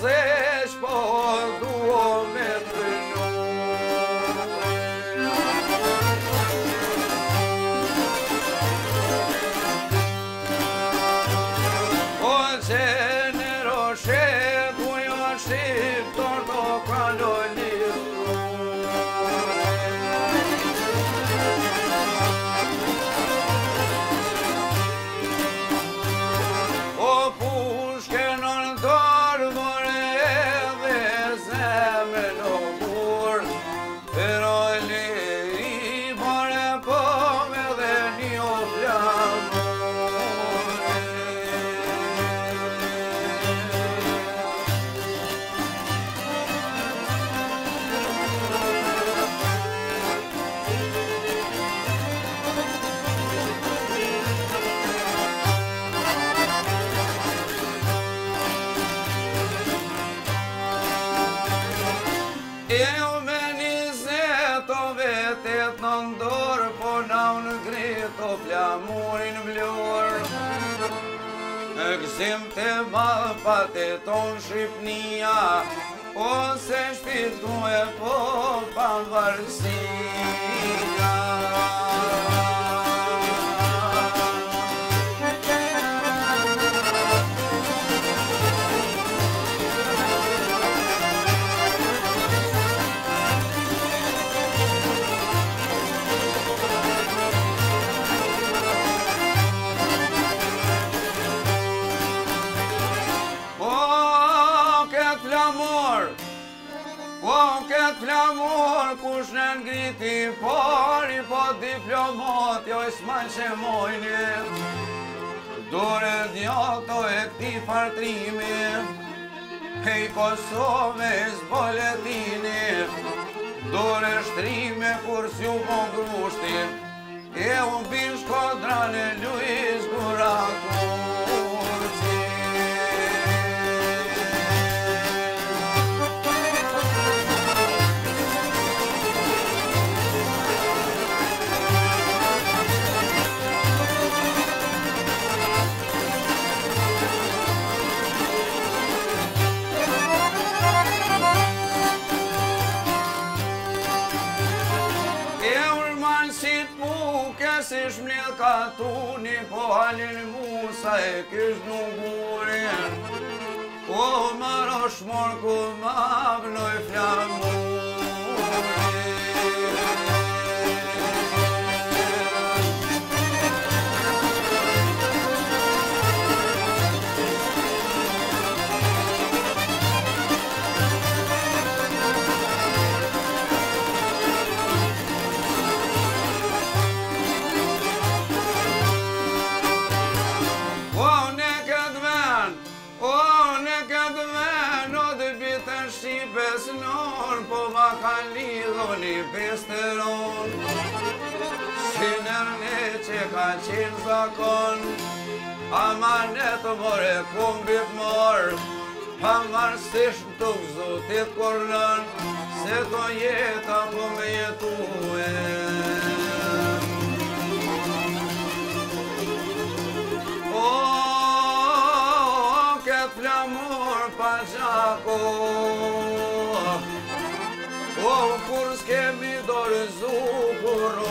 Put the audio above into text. zesh po duo me Ndorë po na unë gretë, o pla murin vlorë. Në gëzim të malë, pa të tonë Shqipnia, po se shpirtu e po pa varësia. O këtë flamur, kush në ngriti pari, po diplomat jo ismaj që mojnë, dure djato e këti fartrimi, hej Kosove e zboletini, dure shtrimi kur si u më grushti, e u bin shkodra në lujë si shmlil ka tuni, po halin musa e kish nuk uri. O marosh morku ma vloj flamur. shi pes nërë, po ma ka lidho një pes të ronë. Si që ka qenë zakon, a ma të more kumbit morë, pa marësisht të këzotit kërnën, se të jetë apo me jetu flamur pazaku O po, kur skemi dorë zukur